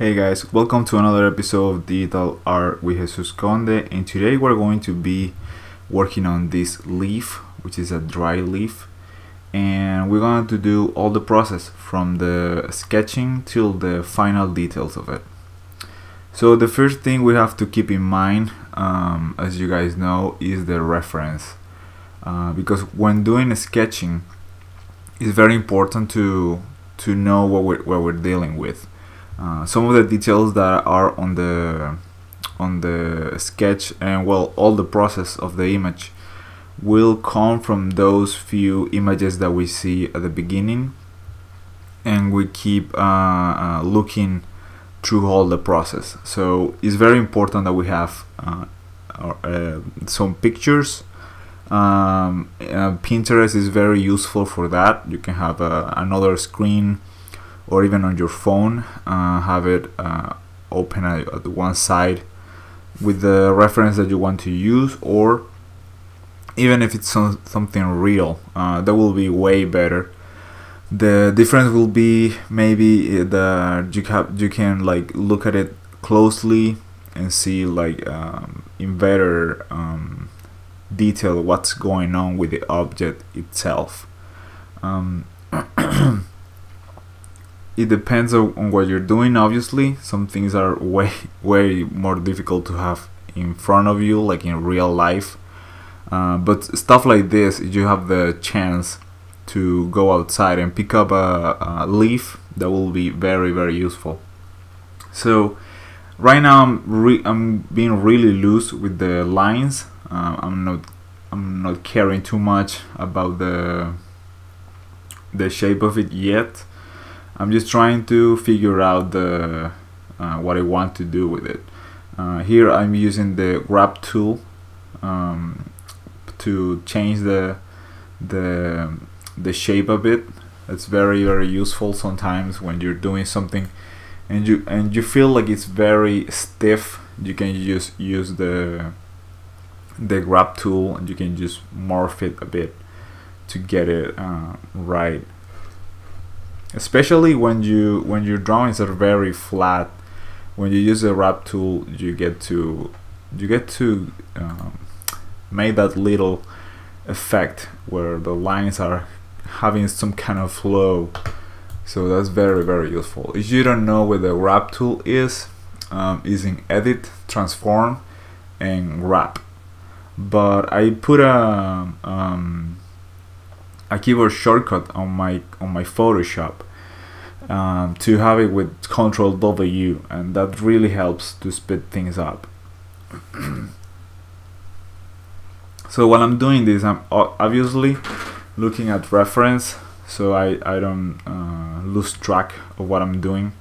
Hey guys, welcome to another episode of Digital Art with Jesus Conde and today we're going to be working on this leaf which is a dry leaf and we're going to do all the process from the sketching till the final details of it. So the first thing we have to keep in mind um, as you guys know is the reference uh, because when doing a sketching it's very important to to know what we're, what we're dealing with uh, some of the details that are on the on the sketch and well all the process of the image will come from those few images that we see at the beginning. And we keep uh, uh, looking through all the process. So it's very important that we have uh, uh, some pictures. Um, Pinterest is very useful for that. You can have another screen or even on your phone uh, have it uh, open at, at one side with the reference that you want to use or even if it's some, something real uh, that will be way better. The difference will be maybe the you have you can like look at it closely and see like um, in better um, detail what's going on with the object itself. Um, it depends on what you're doing. Obviously some things are way way more difficult to have in front of you like in real life. Uh, but stuff like this you have the chance to go outside and pick up a, a, leaf that will be very very useful. So right now I'm, I'm being really loose with the lines. Uh, I'm not I'm not caring too much about the the shape of it yet I'm just trying to figure out the uh, what I want to do with it. Uh, here I'm using the grab tool um, to change the the the shape of it. It's very very useful sometimes when you're doing something and you and you feel like it's very stiff. You can just use the the grab tool and you can just morph it a bit to get it uh, right especially when you when your drawings are very flat when you use a wrap tool you get to you get to um, make that little effect where the lines are having some kind of flow. So that's very very useful. If you don't know what the wrap tool is um, is in edit transform and wrap. But I put a um, a keyboard shortcut on my on my Photoshop um, to have it with Control W, and that really helps to speed things up. so while I'm doing this, I'm obviously looking at reference, so I I don't uh, lose track of what I'm doing.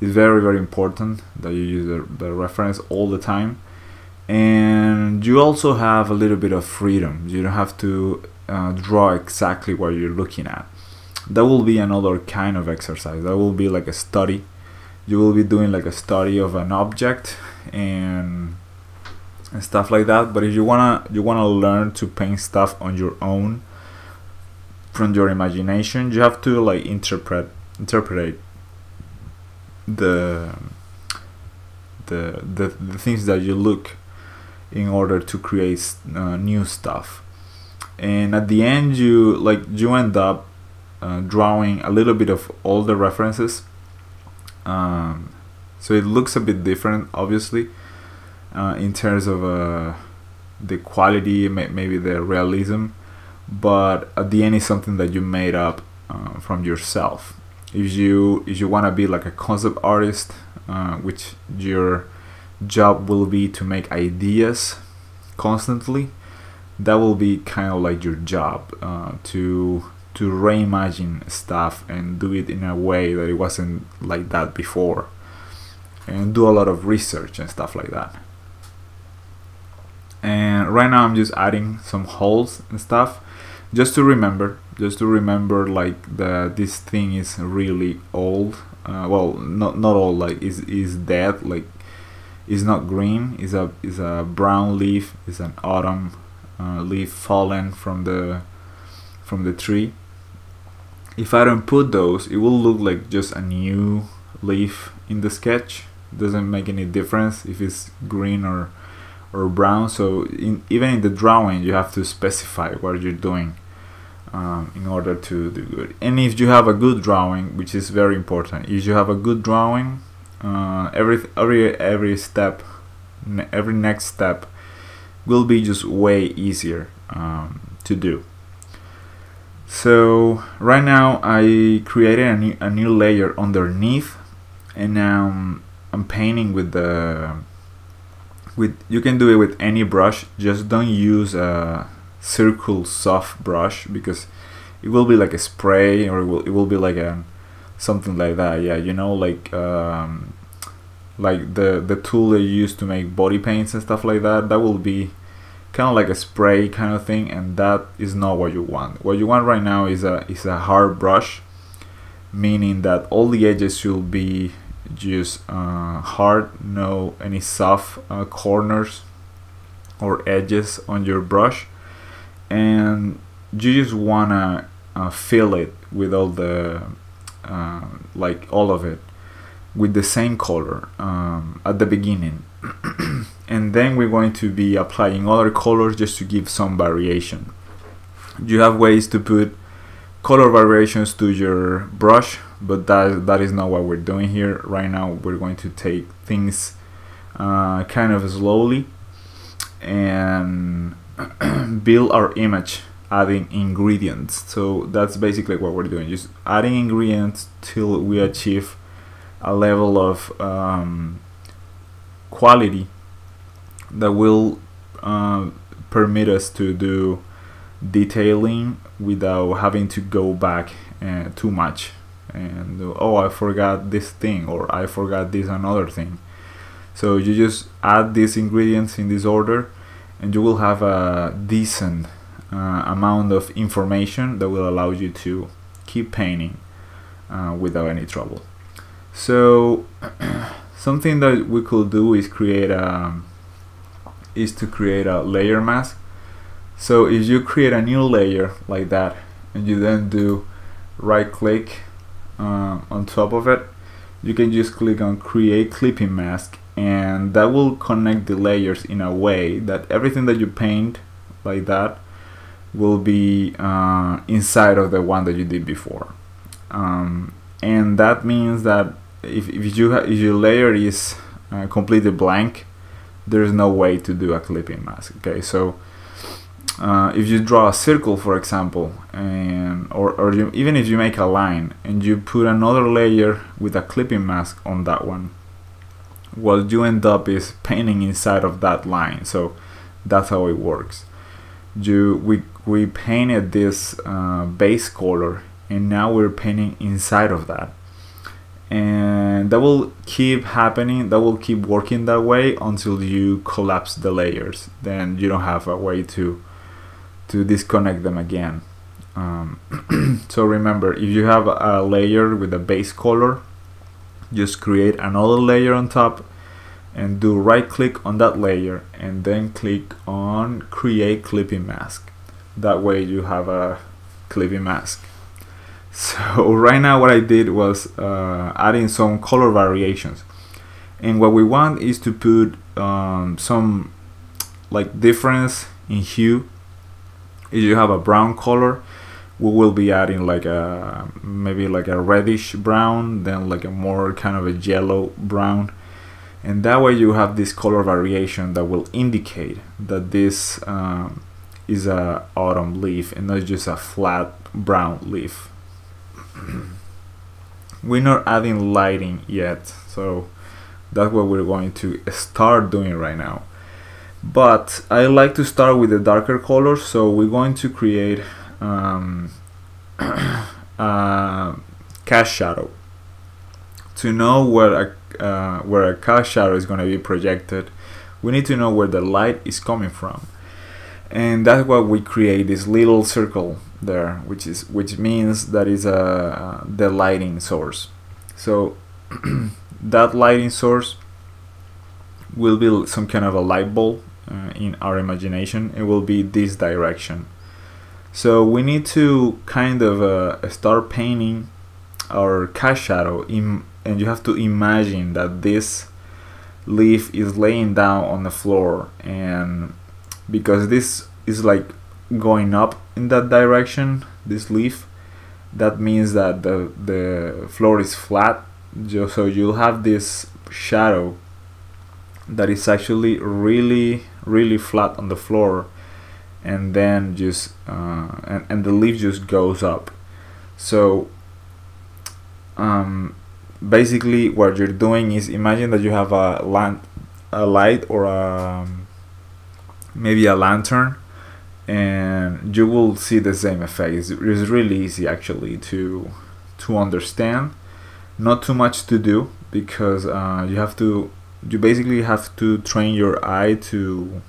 It's very very important that you use the, the reference all the time and you also have a little bit of freedom you don't have to uh, draw exactly what you're looking at. That will be another kind of exercise. That will be like a study. You will be doing like a study of an object and and stuff like that. But if you wanna you wanna learn to paint stuff on your own from your imagination you have to like interpret interpret the the the, the things that you look in order to create uh, new stuff and at the end you like you end up uh, drawing a little bit of all the references. Um, so it looks a bit different obviously uh, in terms of uh, the quality maybe the realism. But at the end it's something that you made up uh, from yourself. If you if you want to be like a concept artist uh, which your job will be to make ideas constantly that will be kind of like your job uh, to to reimagine stuff and do it in a way that it wasn't like that before. And do a lot of research and stuff like that. And right now I'm just adding some holes and stuff just to remember just to remember like that this thing is really old. Uh, well not not old like is is dead like is not green is a is a brown leaf is an autumn uh, leaf fallen from the from the tree. If I don't put those it will look like just a new leaf in the sketch. Doesn't make any difference if it's green or or brown. So in, even in the drawing you have to specify what you're doing um, in order to do good. And if you have a good drawing which is very important if you have a good drawing uh, every every every step every next step will be just way easier um, to do. So right now I created a new, a new layer underneath and now I'm painting with the with you can do it with any brush just don't use a circle soft brush because it will be like a spray or it will, it will be like a something like that yeah you know like um, like the the tool they use to make body paints and stuff like that that will be kind of like a spray kind of thing and that is not what you want. What you want right now is a is a hard brush meaning that all the edges should be just uh, hard no any soft uh, corners or edges on your brush. And you just wanna uh, fill it with all the uh, like all of it with the same color um, at the beginning. And then we're going to be applying other colors just to give some variation. You have ways to put color variations to your brush but that that is not what we're doing here. Right now we're going to take things uh, kind of slowly and build our image adding ingredients. So that's basically what we're doing just adding ingredients till we achieve a level of um, quality that will uh, permit us to do detailing without having to go back uh, too much. And oh I forgot this thing or I forgot this another thing. So you just add these ingredients in this order and you will have a decent uh, amount of information that will allow you to keep painting uh, without any trouble so something that we could do is create a is to create a layer mask. So if you create a new layer like that and you then do right click uh, on top of it you can just click on create clipping mask and that will connect the layers in a way that everything that you paint like that will be uh, inside of the one that you did before. Um, and that means that if, if you if your layer is uh, completely blank there's no way to do a clipping mask okay? So uh, if you draw a circle for example and or, or you, even if you make a line and you put another layer with a clipping mask on that one what you end up is painting inside of that line. So that's how it works. You we we painted this uh, base color and now we're painting inside of that and that will keep happening that will keep working that way until you collapse the layers. Then you don't have a way to to disconnect them again. Um, so remember if you have a layer with a base color just create another layer on top and do right click on that layer and then click on create clipping mask. That way you have a clipping mask so right now what I did was uh, adding some color variations. And what we want is to put um, some like difference in hue. If you have a brown color we will be adding like a maybe like a reddish brown then like a more kind of a yellow brown. And that way you have this color variation that will indicate that this um, is a autumn leaf and not just a flat brown leaf we're not adding lighting yet so that's what we're going to start doing right now. But I like to start with the darker colors so we're going to create um, a cast shadow. To know where a, uh, where a cast shadow is going to be projected we need to know where the light is coming from. And that's why we create this little circle there which is which means that is a uh, the lighting source. So that lighting source will be some kind of a light bulb uh, in our imagination. It will be this direction. So we need to kind of uh, start painting our cast shadow. In and you have to imagine that this leaf is laying down on the floor. And because this is like going up in that direction this leaf that means that the the floor is flat. So you'll have this shadow that is actually really really flat on the floor and then just uh, and, and the leaf just goes up. So um, basically what you're doing is imagine that you have a lamp a light or a maybe a lantern and you will see the same effect. It's, it's really easy actually to to understand. Not too much to do because uh, you have to you basically have to train your eye to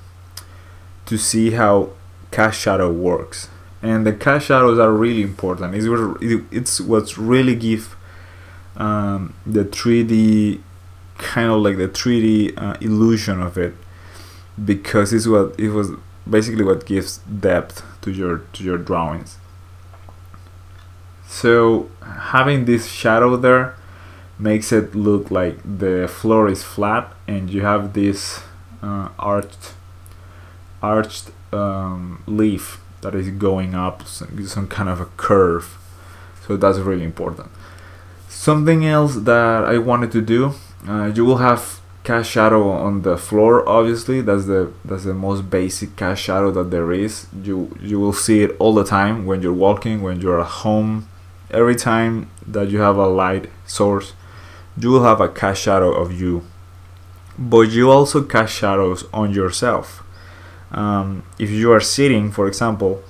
to see how cast shadow works. And the cast shadows are really important. It's, it's what's really give um, the 3d kind of like the 3d uh, illusion of it because it's what it was basically what gives depth to your to your drawings. So having this shadow there makes it look like the floor is flat and you have this uh, arched arched um, leaf that is going up some, some kind of a curve. So that's really important. Something else that I wanted to do uh, you will have cast shadow on the floor obviously. That's the that's the most basic cast shadow that there is. You you will see it all the time when you're walking when you're at home. Every time that you have a light source you will have a cast shadow of you. But you also cast shadows on yourself. Um, if you are sitting for example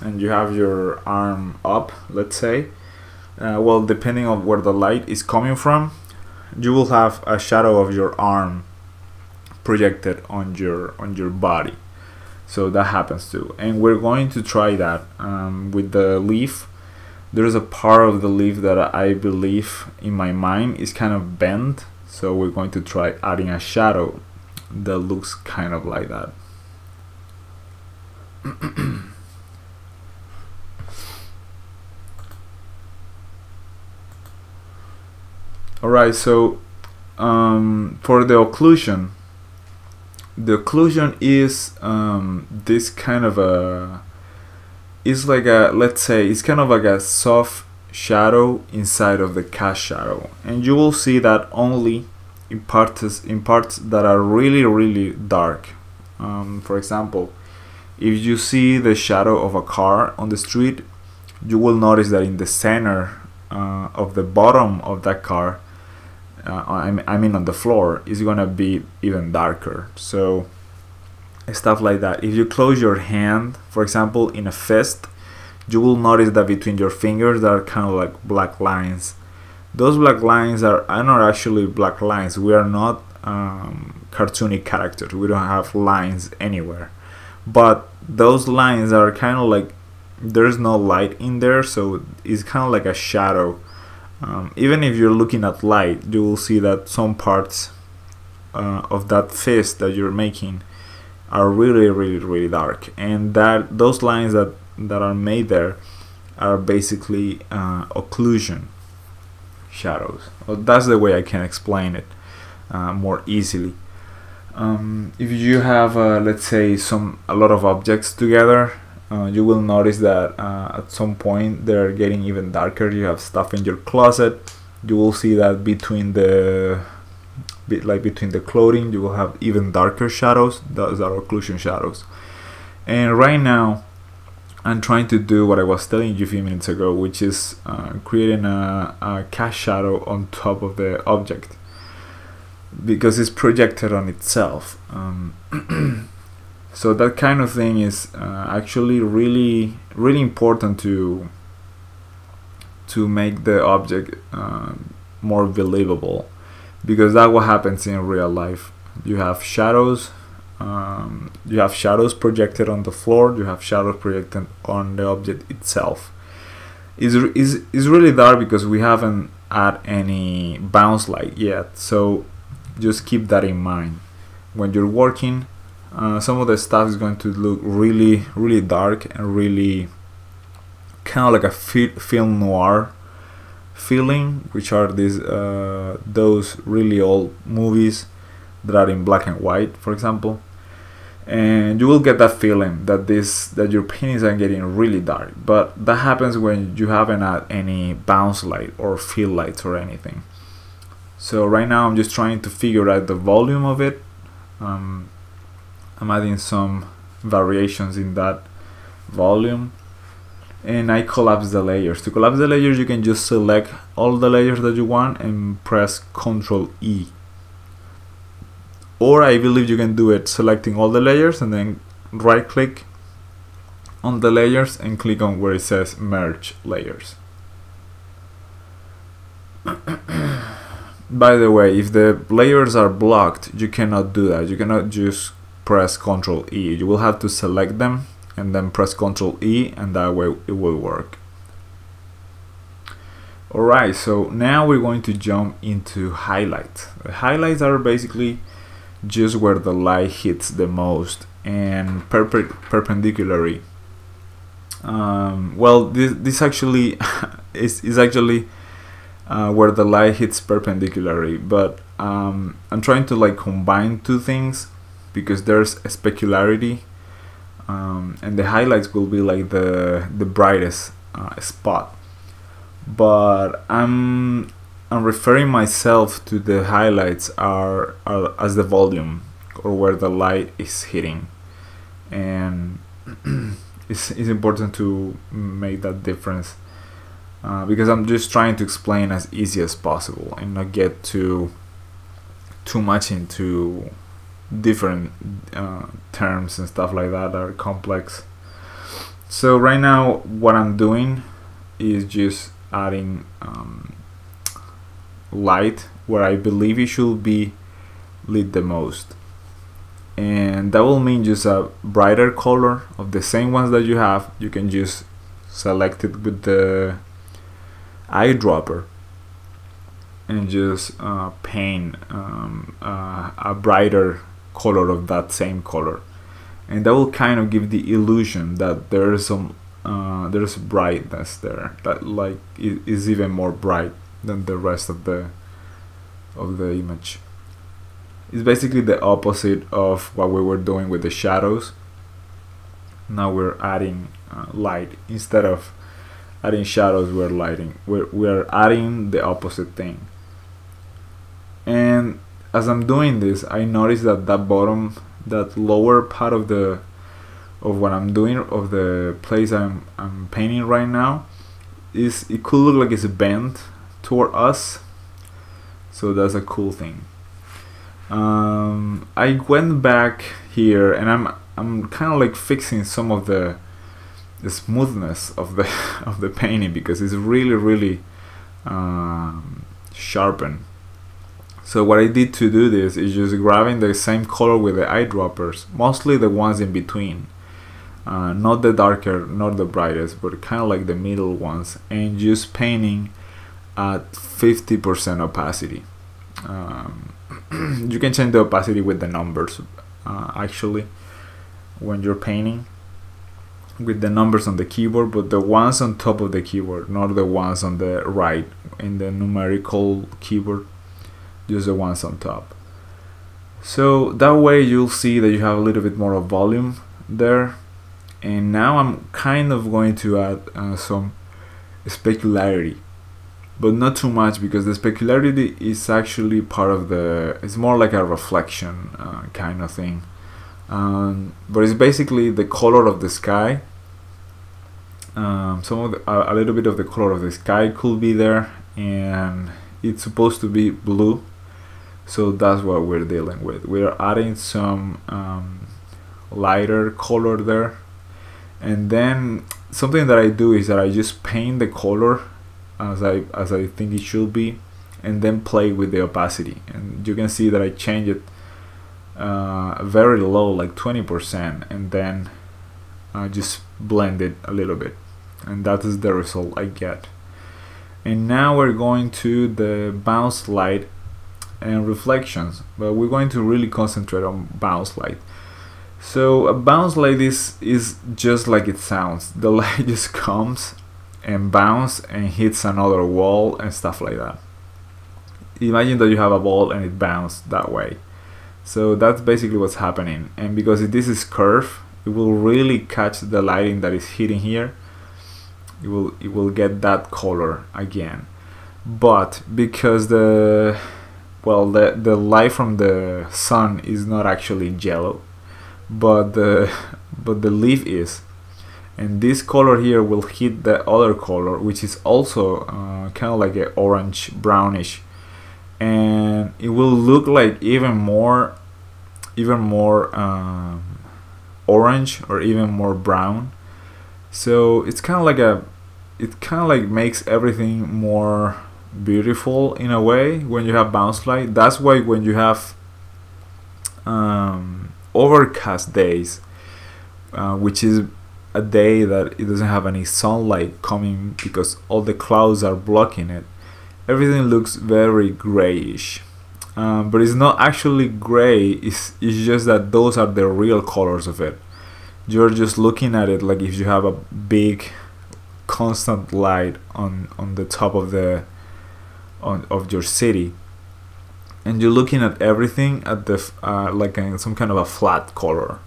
and you have your arm up let's say uh, well depending on where the light is coming from you will have a shadow of your arm projected on your on your body. So that happens too. And we're going to try that um, with the leaf. There's a part of the leaf that I believe in my mind is kind of bent so we're going to try adding a shadow that looks kind of like that alright so um, for the occlusion the occlusion is um, this kind of a it's like a let's say it's kind of like a soft shadow inside of the cast shadow. And you will see that only in parts in parts that are really really dark. Um, for example if you see the shadow of a car on the street you will notice that in the center uh, of the bottom of that car uh, I mean on the floor is gonna be even darker so stuff like that. If you close your hand, for example, in a fist, you will notice that between your fingers there are kind of like black lines. Those black lines are, are not actually black lines. We are not um, cartoony characters. We don't have lines anywhere. But those lines are kind of like there's no light in there, so it's kind of like a shadow. Um, even if you're looking at light, you will see that some parts uh, of that fist that you're making are really really really dark. And that those lines that that are made there are basically uh, occlusion shadows. Well, that's the way I can explain it uh, more easily. Um, if you have uh, let's say some a lot of objects together uh, you will notice that uh, at some point they're getting even darker. You have stuff in your closet. You will see that between the like between the clothing you will have even darker shadows. Those are occlusion shadows. And right now I'm trying to do what I was telling you a few minutes ago which is uh, creating a, a cast shadow on top of the object. Because it's projected on itself. Um, so that kind of thing is uh, actually really really important to to make the object uh, more believable. Because that what happens in real life. You have shadows um, you have shadows projected on the floor you have shadows projected on the object itself. Is is is really dark because we haven't add any bounce light yet. So just keep that in mind. When you're working uh, some of the stuff is going to look really really dark and really kind of like a film noir feeling which are these uh, those really old movies that are in black and white for example. And you will get that feeling that this that your paintings are getting really dark but that happens when you haven't had any bounce light or fill lights or anything. So right now I'm just trying to figure out the volume of it um, I'm adding some variations in that volume. And I collapse the layers. To collapse the layers you can just select all the layers that you want and press ctrl E. Or I believe you can do it selecting all the layers and then right click on the layers and click on where it says merge layers. By the way if the layers are blocked you cannot do that. You cannot just press ctrl E. You will have to select them and then press ctrl E and that way it will work. Alright so now we're going to jump into highlights. The highlights are basically just where the light hits the most and perp perpendicularly. Um, well this, this actually is, is actually uh, where the light hits perpendicularly but um, I'm trying to like combine two things because there's a specularity um, and the highlights will be like the the brightest uh, spot. But I'm I'm referring myself to the highlights are, are as the volume or where the light is hitting. And it's, it's important to make that difference uh, because I'm just trying to explain as easy as possible and not get too too much into different uh, terms and stuff like that are complex. So right now what I'm doing is just adding um, light where I believe it should be lit the most. And that will mean just a brighter color of the same ones that you have. You can just select it with the eyedropper and just uh, paint um, uh, a brighter color of that same color and that will kind of give the illusion that there's some uh, there's brightness there that like is even more bright than the rest of the of the image. It's basically the opposite of what we were doing with the shadows. Now we're adding uh, light instead of adding shadows. We're lighting. We're we're adding the opposite thing. And as I'm doing this, I notice that that bottom, that lower part of the of what I'm doing of the place I'm I'm painting right now is it could look like it's bent toward us. So that's a cool thing. Um, I went back here and I'm I'm kind of like fixing some of the the smoothness of the of the painting because it's really really um, sharpened so what I did to do this is just grabbing the same color with the eyedroppers mostly the ones in between uh, not the darker not the brightest but kind of like the middle ones and just painting at 50% opacity. Um, you can change the opacity with the numbers uh, actually when you're painting with the numbers on the keyboard but the ones on top of the keyboard not the ones on the right in the numerical keyboard just the ones on top. So that way you'll see that you have a little bit more of volume there. And now I'm kind of going to add uh, some specularity but not too much because the specularity is actually part of the it's more like a reflection uh, kind of thing. Um, but it's basically the color of the sky. Um, some of the, a, a little bit of the color of the sky could be there and it's supposed to be blue so that's what we're dealing with. We're adding some um, lighter color there. And then something that I do is that I just paint the color as I as I think it should be and then play with the opacity. And you can see that I change it uh, very low like 20% and then I just blend it a little bit. And that is the result I get. And now we're going to the bounce light and reflections but we're going to really concentrate on bounce light. So a bounce light is is just like it sounds. The light just comes and bounce and hits another wall and stuff like that. Imagine that you have a ball and it bounced that way. So that's basically what's happening. And because this is curved it will really catch the lighting that is hitting here. It will it will get that color again. But because the well the the light from the sun is not actually yellow but the but the leaf is. And this color here will hit the other color which is also uh, kind of like a orange brownish. And it will look like even more even more um, orange or even more brown. So it's kind of like a it kind of like makes everything more beautiful in a way when you have bounce light. That's why when you have um, overcast days uh, which is a day that it doesn't have any sunlight coming because all the clouds are blocking it everything looks very grayish. Um, but it's not actually gray it's, it's just that those are the real colors of it. You're just looking at it like if you have a big constant light on on the top of the on of your city and you're looking at everything at the uh, like in some kind of a flat color.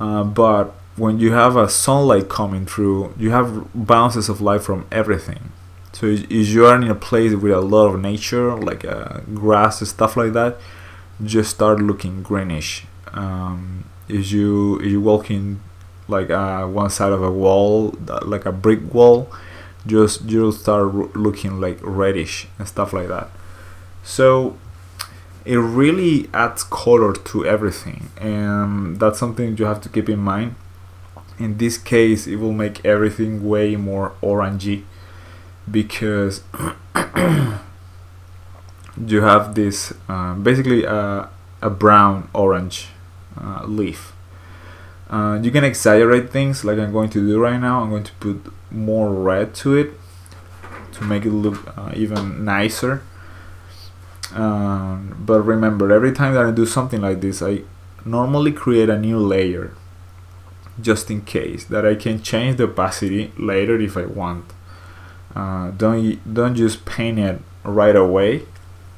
Uh, but when you have a sunlight coming through you have bounces of light from everything. So if you are in a place with a lot of nature like uh, grass and stuff like that just start looking greenish. Um, if you if you walking like uh, one side of a wall like a brick wall just you'll start looking like reddish and stuff like that. So it really adds color to everything and that's something you have to keep in mind. In this case it will make everything way more orangey because you have this uh, basically a, a brown orange uh, leaf. Uh, you can exaggerate things like I'm going to do right now I'm going to put more red to it to make it look uh, even nicer. Um, but remember every time that I do something like this I normally create a new layer just in case that I can change the opacity later if I want. Uh, don't don't just paint it right away.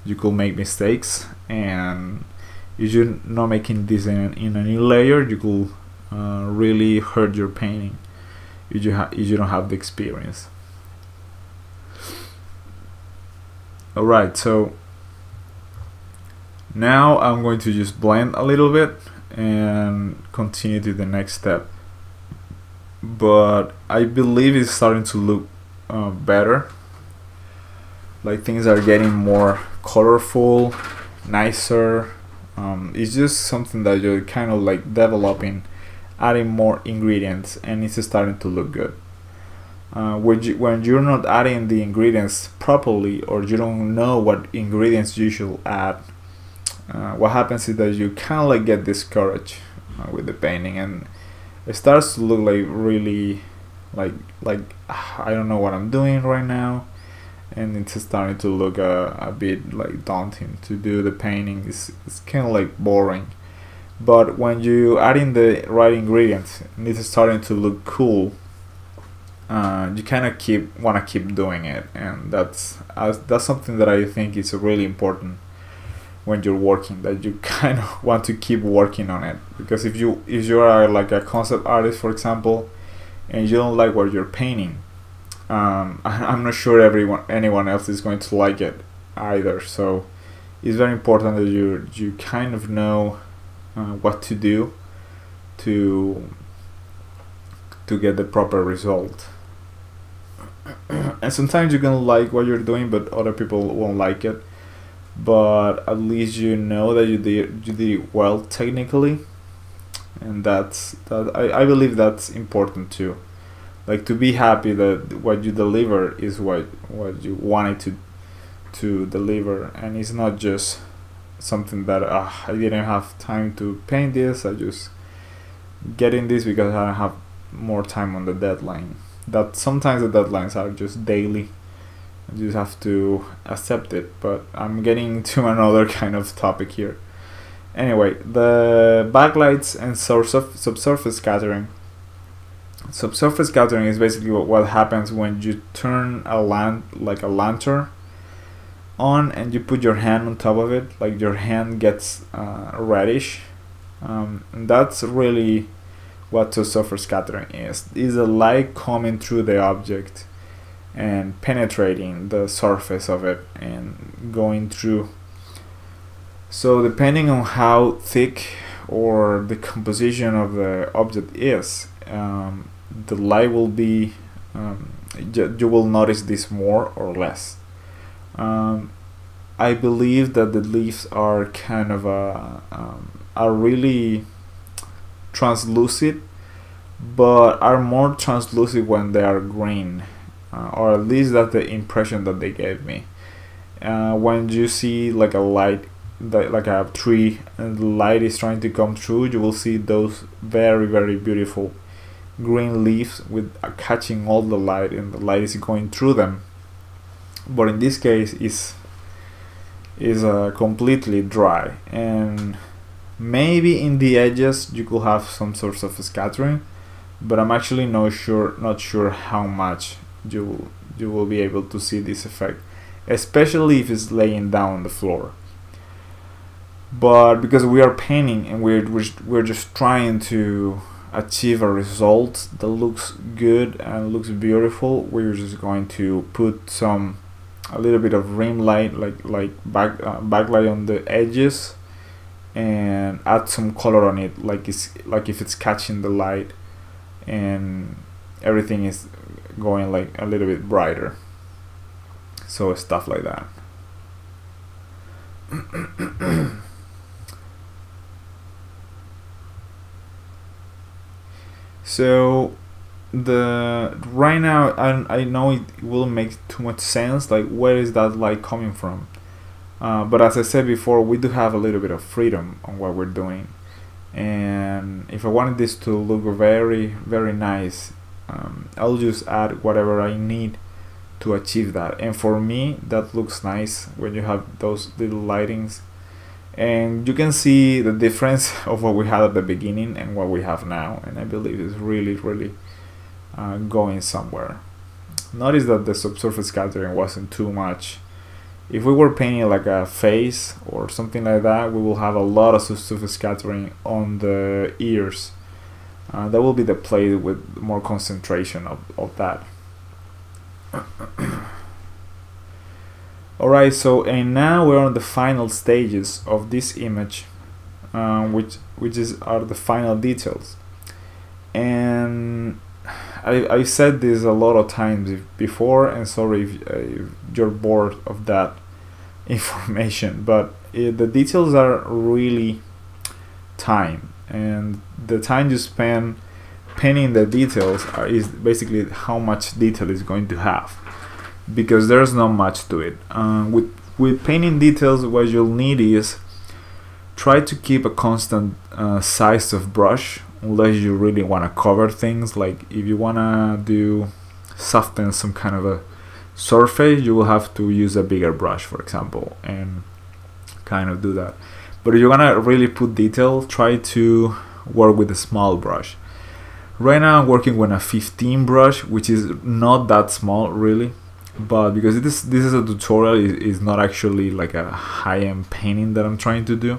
You could make mistakes and if you're not making this in, in a new layer you could uh, really hurt your painting you, if you don't have the experience. Alright so now I'm going to just blend a little bit and continue to the next step. But I believe it's starting to look uh, better. Like things are getting more colorful nicer. Um, it's just something that you're kind of like developing adding more ingredients and it's starting to look good. Uh, when, you, when you're not adding the ingredients properly or you don't know what ingredients you should add uh, what happens is that you kind of like get discouraged uh, with the painting and it starts to look like really like like I don't know what I'm doing right now and it's starting to look uh, a bit like daunting to do the painting. It's, it's kind of like boring but when you add in the right ingredients and it's starting to look cool. Uh, you kind of keep want to keep doing it and that's uh, that's something that I think is really important when you're working that you kind of want to keep working on it. Because if you if you are like a concept artist for example and you don't like what you're painting um, I'm not sure everyone anyone else is going to like it either. So it's very important that you you kind of know uh, what to do to to get the proper result. And sometimes you're gonna like what you're doing but other people won't like it. But at least you know that you did you did well technically. And that's that I, I believe that's important too. Like to be happy that what you deliver is what what you wanted to to deliver. And it's not just something that uh, I didn't have time to paint this I just getting this because I have more time on the deadline. That sometimes the deadlines are just daily. I just have to accept it but I'm getting to another kind of topic here. Anyway the backlights and source of subsurface scattering subsurface scattering is basically what, what happens when you turn a lamp like a lantern on and you put your hand on top of it like your hand gets uh, reddish. Um, and that's really what subsurface scattering is. Is a light coming through the object and penetrating the surface of it and going through. So depending on how thick or the composition of the object is um, the light will be um, you, will notice this more or less um, I believe that the leaves are kind of a um, are really translucent but are more translucent when they are green uh, or at least that's the impression that they gave me. Uh, when you see like a light like a tree and the light is trying to come through you will see those very very beautiful green leaves with uh, catching all the light and the light is going through them but in this case is is uh, completely dry. And maybe in the edges you could have some sorts of scattering but I'm actually not sure not sure how much you you will be able to see this effect especially if it's laying down on the floor. But because we are painting and we're, we're, we're just trying to achieve a result that looks good and looks beautiful we're just going to put some a little bit of rim light like like back uh, backlight on the edges and add some color on it like it's like if it's catching the light and everything is going like a little bit brighter. So stuff like that. So the right now I, I know it will make too much sense like where is that light coming from? Uh, but as I said before we do have a little bit of freedom on what we're doing. And if I wanted this to look very very nice um, I'll just add whatever I need to achieve that. And for me that looks nice when you have those little lightings. And you can see the difference of what we had at the beginning and what we have now. And I believe it's really really uh, going somewhere. Notice that the subsurface scattering wasn't too much. If we were painting like a face or something like that we will have a lot of subsurface scattering on the ears. Uh, that will be the play with more concentration of, of that. Alright so and now we're on the final stages of this image uh, which which is are the final details. And I, I said this a lot of times before and sorry if, uh, if you're bored of that information but it, the details are really time and the time you spend painting the details are, is basically how much detail is going to have because there's not much to it. Uh, with with painting details what you'll need is try to keep a constant uh, size of brush unless you really want to cover things like if you want to do soften some kind of a surface you will have to use a bigger brush for example and kind of do that. But if you want to really put detail try to work with a small brush. Right now I'm working with a 15 brush which is not that small really but because this this is a tutorial is not actually like a high-end painting that I'm trying to do.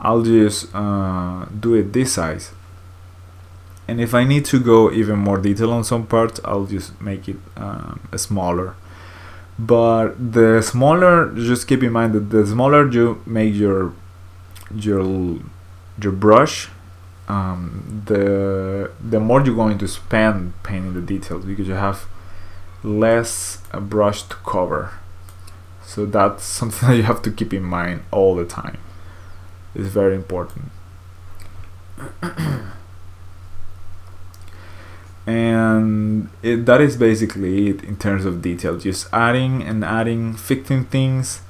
I'll just uh, do it this size and if I need to go even more detail on some part I'll just make it um, smaller. But the smaller just keep in mind that the smaller you make your your your brush um, the the more you're going to spend painting the details because you have less a brush to cover. So that's something that you have to keep in mind all the time. It's very important and it, that is basically it in terms of detail. Just adding and adding fixing things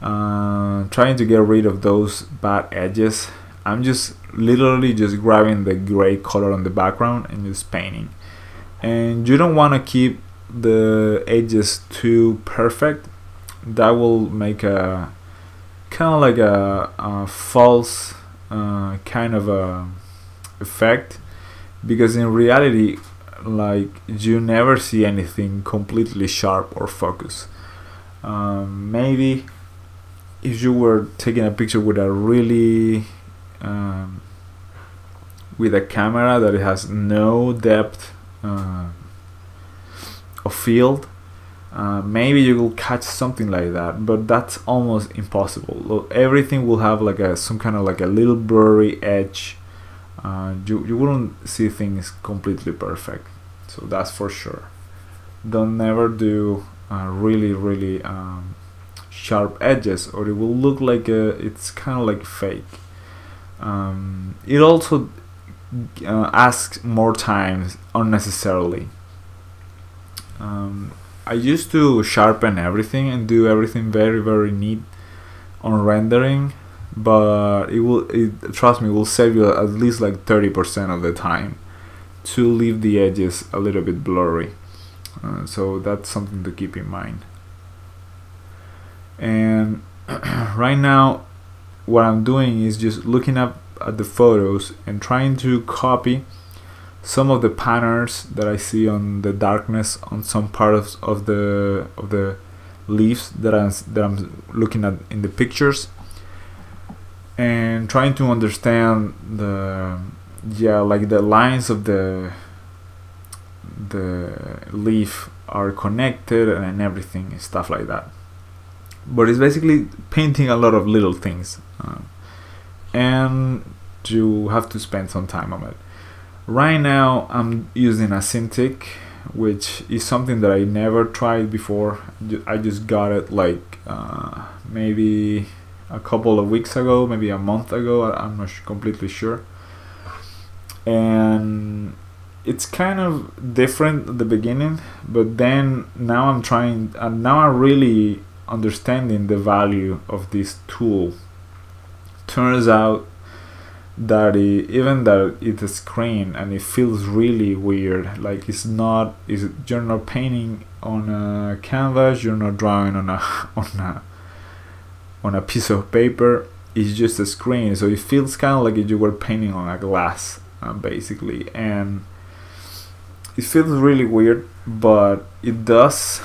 uh, trying to get rid of those bad edges. I'm just literally just grabbing the gray color on the background and just painting. And you don't want to keep the edges too perfect. That will make a kind of like a, a false uh, kind of a effect. Because in reality like you never see anything completely sharp or focused. Um, maybe if you were taking a picture with a really um, with a camera that has no depth uh, of field uh, maybe you will catch something like that but that's almost impossible. Everything will have like a some kind of like a little blurry edge uh, you, you wouldn't see things completely perfect so that's for sure. Don't never do uh, really really um, sharp edges or it will look like a, it's kind of like fake. Um, it also uh, asks more time unnecessarily. Um, I used to sharpen everything and do everything very very neat on rendering but it will it, trust me will save you at least like 30% of the time to leave the edges a little bit blurry. Uh, so that's something to keep in mind. And right now what I'm doing is just looking up at the photos and trying to copy some of the patterns that I see on the darkness on some parts of the of the leaves that I'm that I'm looking at in the pictures and trying to understand the yeah like the lines of the the leaf are connected and everything stuff like that. But it's basically painting a lot of little things uh, and you have to spend some time on it. Right now I'm using a Cintiq which is something that I never tried before. I just got it like uh, maybe a couple of weeks ago maybe a month ago I'm not completely sure. And it's kind of different at the beginning but then now I'm trying and now I'm really understanding the value of this tool. Turns out that it, even though it's a screen and it feels really weird like it's not is you're not painting on a canvas you're not drawing on a on a on a piece of paper it's just a screen so it feels kind of like if you were painting on a glass uh, basically. And it feels really weird but it does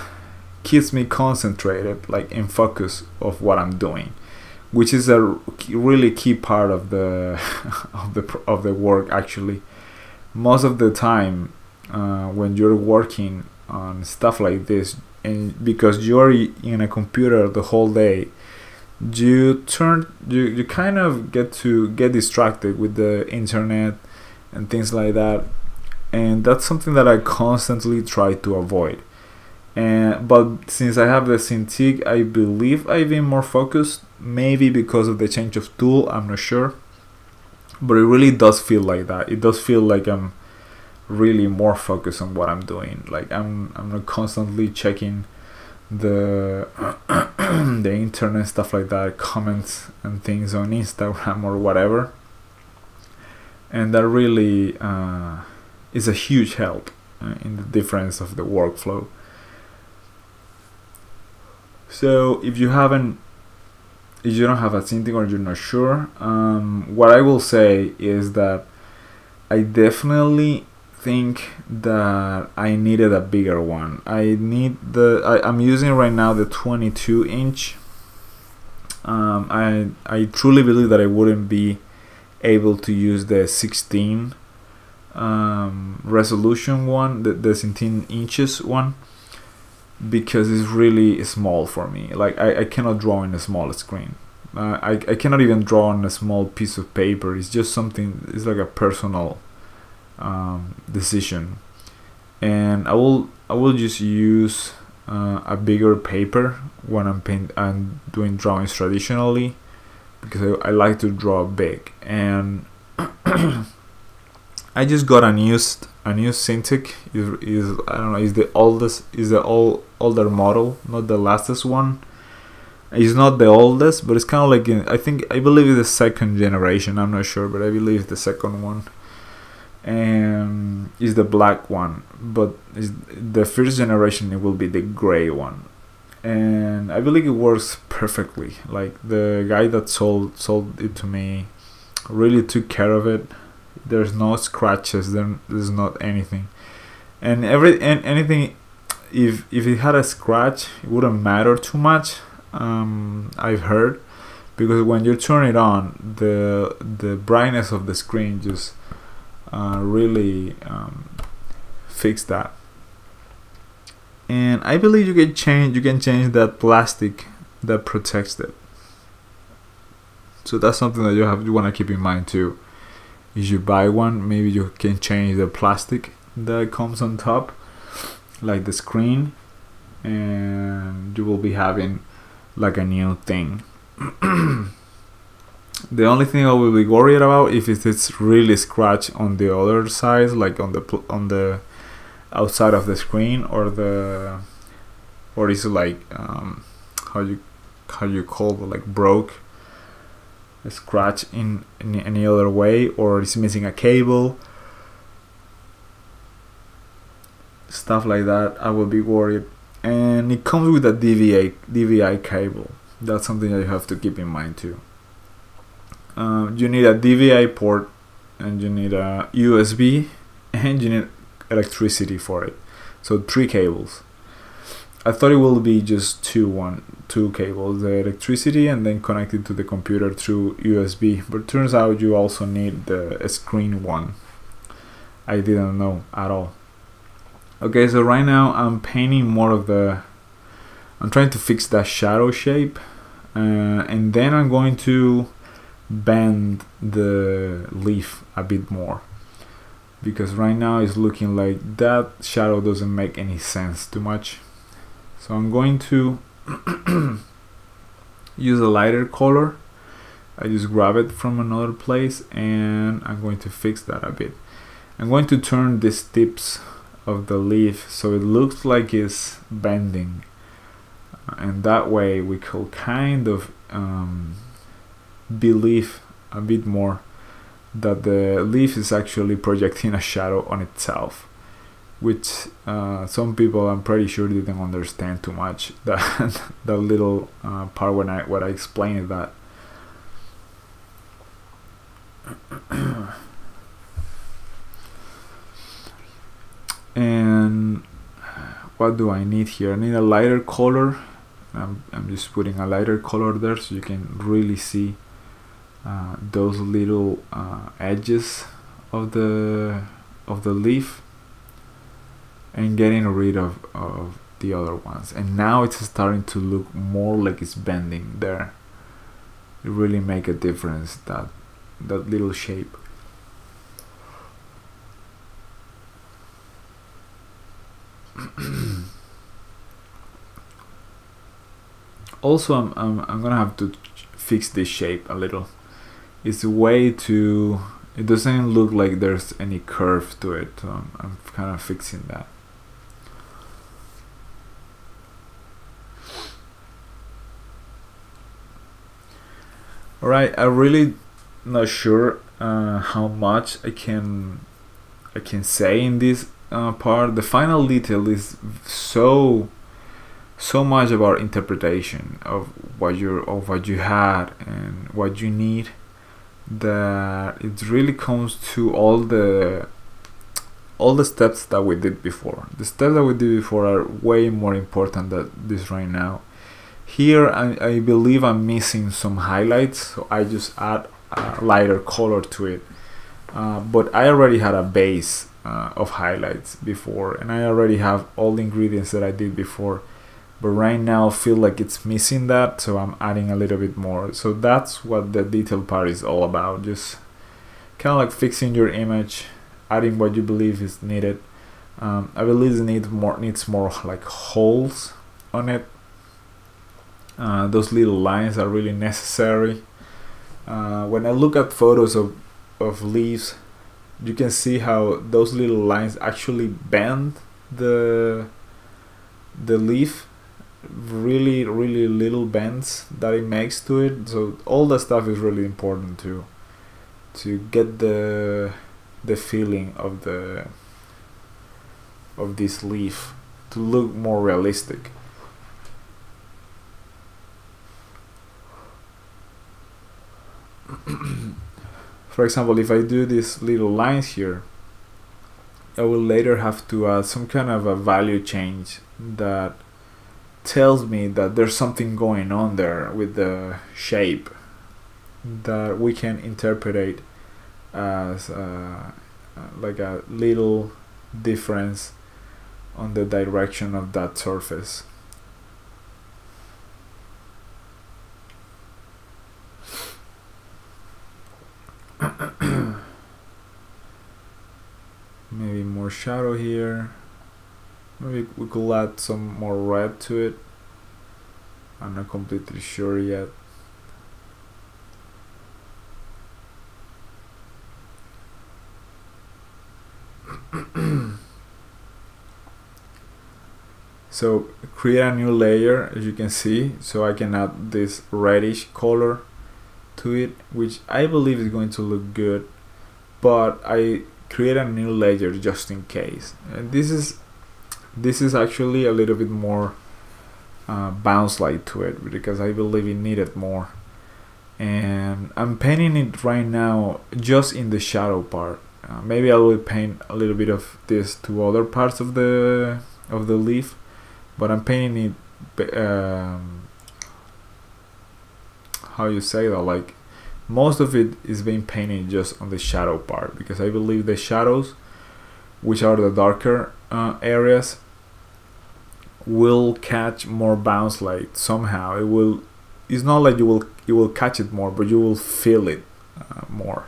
keeps me concentrated like in focus of what I'm doing which is a really key part of the of the of the work actually. Most of the time uh, when you're working on stuff like this and because you're in a computer the whole day you turn you, you kind of get to get distracted with the internet and things like that. And that's something that I constantly try to avoid. And but since I have the Cintiq I believe I've been more focused maybe because of the change of tool I'm not sure. But it really does feel like that. It does feel like I'm really more focused on what I'm doing. Like I'm I'm not constantly checking the the internet stuff like that comments and things on Instagram or whatever. And that really uh, is a huge help uh, in the difference of the workflow. So if you haven't if you don't have a Cintiq or you're not sure um, what I will say is that I definitely think that I needed a bigger one. I need the I, I'm using right now the 22 inch. Um, I I truly believe that I wouldn't be able to use the 16 um, resolution one the, the 16 inches one because it's really small for me. Like I, I cannot draw in a small screen. Uh, I, I cannot even draw on a small piece of paper. It's just something it's like a personal um, decision. And I will I will just use uh, a bigger paper when I'm paint I'm doing drawings traditionally because I, I like to draw big. And I just got a new a new Cintiq. Is, is I don't know is the oldest is the all older model not the latest one. It's not the oldest but it's kind of like in, I think I believe it's the second generation I'm not sure but I believe it's the second one and is the black one but the first generation it will be the gray one. And I believe it works perfectly. Like the guy that sold sold it to me really took care of it. There's no scratches there, there's not anything. And every and anything if if it had a scratch it wouldn't matter too much um, I've heard. Because when you turn it on the the brightness of the screen just uh, really um, fix that. And I believe you can change you can change that plastic that protects it. So that's something that you have you want to keep in mind too. If you buy one maybe you can change the plastic that comes on top like the screen and you will be having like a new thing the only thing I will be worried about if it's really scratched on the other side like on the on the outside of the screen or the or is it like um, how you how you call it like broke a scratch in, in any other way or is missing a cable? Stuff like that I will be worried. And it comes with a DVI DVI cable. That's something that you have to keep in mind too um, you need a DVI port and you need a USB and you need electricity for it. So three cables. I thought it will be just two one two cables the electricity and then connected to the computer through USB but turns out you also need the screen one. I didn't know at all. Okay so right now I'm painting more of the I'm trying to fix that shadow shape uh, and then I'm going to bend the leaf a bit more. Because right now it's looking like that shadow doesn't make any sense too much. So I'm going to use a lighter color. I just grab it from another place and I'm going to fix that a bit. I'm going to turn these tips of the leaf so it looks like it's bending. And that way we could kind of um, believe a bit more that the leaf is actually projecting a shadow on itself which uh, some people I'm pretty sure didn't understand too much. That that little uh, part when I when I explained that. And what do I need here? I need a lighter color. I'm, I'm just putting a lighter color there so you can really see uh, those little uh, edges of the of the leaf and getting rid of, of the other ones. And now it's starting to look more like it's bending there. It really make a difference that that little shape. Also I'm, I'm, I'm gonna have to fix this shape a little it's way too it doesn't look like there's any curve to it I'm, I'm kind of fixing that. Alright I'm really not sure uh, how much I can I can say in this uh, part. The final detail is so so much about interpretation of what you're of what you had and what you need that it really comes to all the all the steps that we did before. The steps that we did before are way more important than this right now. Here I, I believe I'm missing some highlights so I just add a lighter color to it. Uh, but I already had a base uh, of highlights before and I already have all the ingredients that I did before but right now I feel like it's missing that so I'm adding a little bit more. So that's what the detail part is all about. Just kind of like fixing your image adding what you believe is needed. Um, I believe it needs more needs more like holes on it. Uh, those little lines are really necessary. Uh, when I look at photos of, of leaves you can see how those little lines actually bend the the leaf really really little bends that it makes to it. So all that stuff is really important to to get the the feeling of the of this leaf to look more realistic. For example if I do these little lines here I will later have to add some kind of a value change that tells me that there's something going on there with the shape that we can interpret as uh, like a little difference on the direction of that surface. Maybe more shadow here. Maybe we could add some more red to it. I'm not completely sure yet. so create a new layer as you can see so I can add this reddish color to it which I believe is going to look good but I create a new layer just in case and this is this is actually a little bit more uh, bounce light to it because I believe it needed more. And I'm painting it right now just in the shadow part. Uh, maybe I will paint a little bit of this to other parts of the of the leaf but I'm painting it um, how you say that like most of it is being painted just on the shadow part because I believe the shadows which are the darker uh, areas will catch more bounce light somehow. It will it's not like you will you will catch it more but you will feel it uh, more.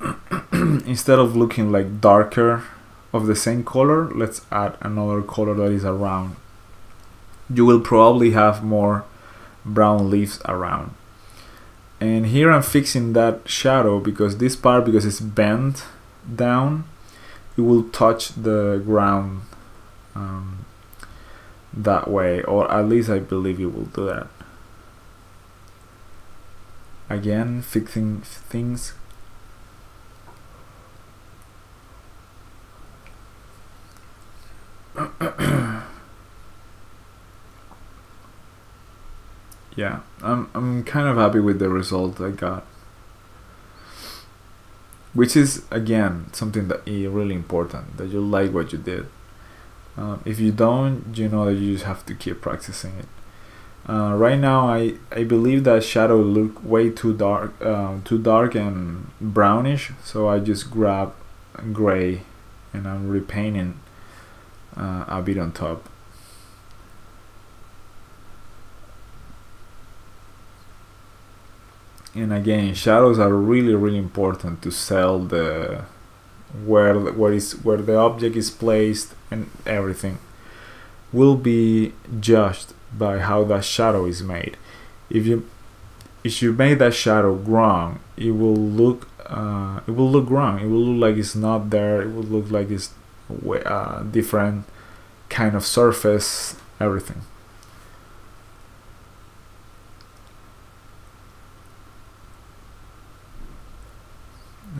Instead of looking like darker of the same color let's add another color that is around. You will probably have more brown leaves around. And here I'm fixing that shadow because this part because it's bent down it will touch the ground um, that way or at least I believe it will do that again fixing things yeah, I'm I'm kind of happy with the result I got. Which is again something that is really important that you like what you did. Um, if you don't, you know that you just have to keep practicing it. Uh, right now, I, I believe that shadow look way too dark, uh, too dark and brownish. So I just grab gray, and I'm repainting uh, a bit on top. And again, shadows are really really important to sell the where where is where the object is placed and everything will be judged by how that shadow is made. If you if you make that shadow wrong, it will look uh, it will look wrong. It will look like it's not there. It will look like it's uh, different kind of surface, everything.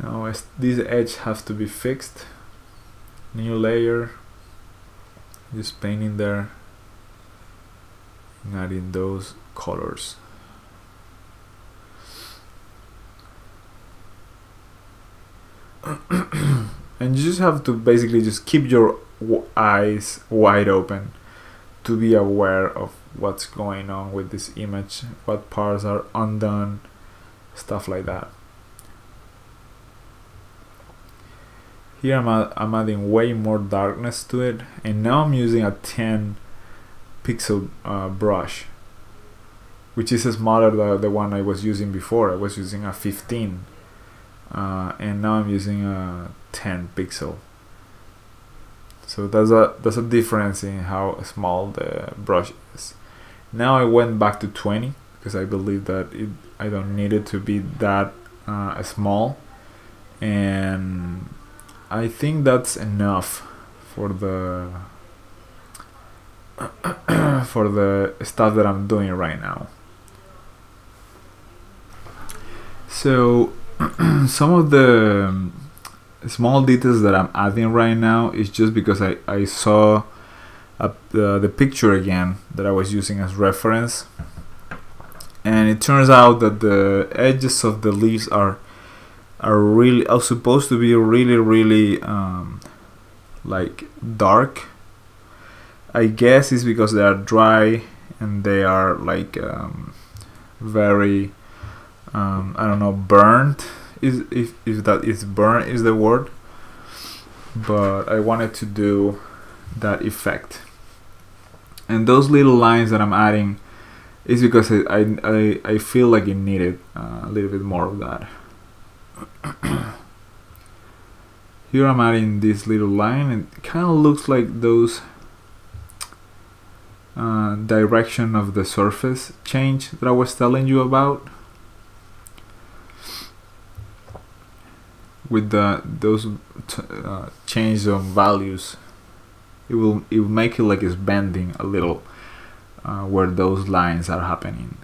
Now this edge has to be fixed. New layer, just painting there, and adding those colors. and you just have to basically just keep your eyes wide open to be aware of what's going on with this image what parts are undone stuff like that here I'm, I'm adding way more darkness to it and now I'm using a 10 pixel uh, brush which is smaller than the one I was using before. I was using a 15 uh, and now I'm using a 10 pixel. So there's a there's a difference in how small the brush is. Now I went back to 20 because I believe that it I don't need it to be that uh, small and I think that's enough for the for the stuff that I'm doing right now. So some of the small details that I'm adding right now is just because I, I saw uh, the, the picture again that I was using as reference. And it turns out that the edges of the leaves are are really are supposed to be really really um, like dark. I guess it's because they are dry and they are like um, very um, I don't know burnt is if, if that is burnt is the word. But I wanted to do that effect. And those little lines that I'm adding is because I, I, I feel like it needed uh, a little bit more of that here I'm adding this little line. And it kind of looks like those uh, direction of the surface change that I was telling you about. With the those uh, change of values. It will it will make it like it's bending a little uh, where those lines are happening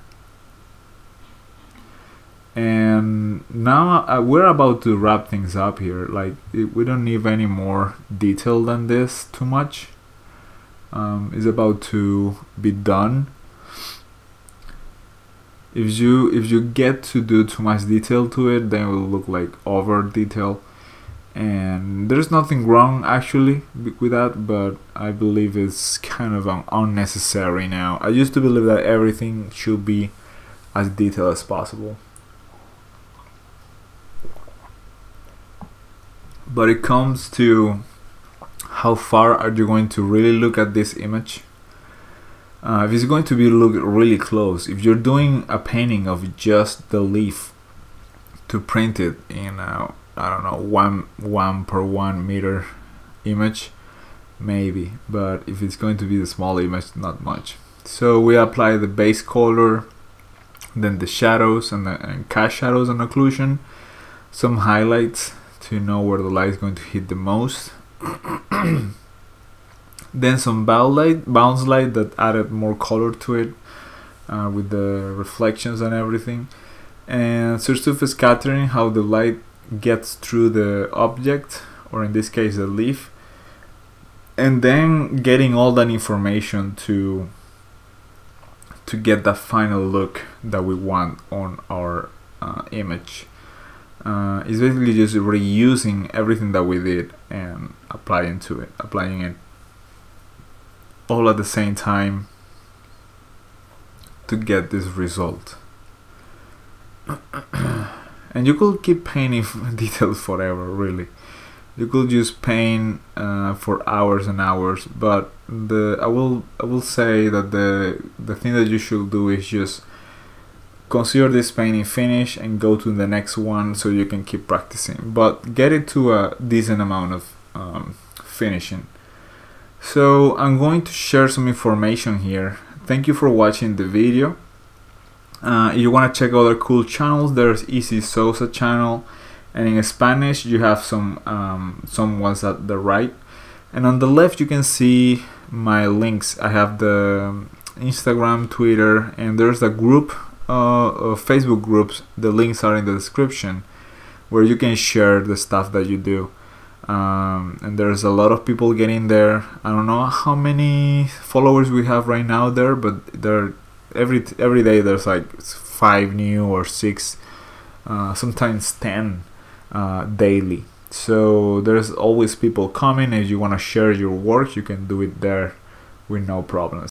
and now we're about to wrap things up here. Like it, we don't need any more detail than this too much. Um, is about to be done. If you if you get to do too much detail to it then it will look like over detail. And there's nothing wrong actually with that but I believe it's kind of unnecessary now. I used to believe that everything should be as detailed as possible but it comes to how far are you going to really look at this image? Uh, if it's going to be look really close if you're doing a painting of just the leaf to print it in a, I don't know one one per one meter image maybe but if it's going to be the small image not much. So we apply the base color then the shadows and, the, and cast shadows and occlusion some highlights to know where the light is going to hit the most then some bounce light, bounce light that added more color to it uh, with the reflections and everything. And surface scattering, how the light gets through the object, or in this case the leaf. And then getting all that information to to get that final look that we want on our uh, image uh, it's basically just reusing everything that we did and applying to it applying it all at the same time to get this result. And you could keep painting details forever really. You could just paint uh, for hours and hours but the I will I will say that the the thing that you should do is just consider this painting finished and go to the next one so you can keep practicing. But get it to a decent amount of um, finishing. So I'm going to share some information here. Thank you for watching the video. Uh, if you want to check other cool channels there's Easy Sosa channel. And in Spanish you have some um, some ones at the right. And on the left you can see my links. I have the Instagram Twitter and there's a group uh, Facebook groups. The links are in the description where you can share the stuff that you do. Um, and there's a lot of people getting there. I don't know how many followers we have right now there, but there every every day there's like five new or six, uh, sometimes ten uh, daily. So there's always people coming. If you want to share your work, you can do it there with no problems.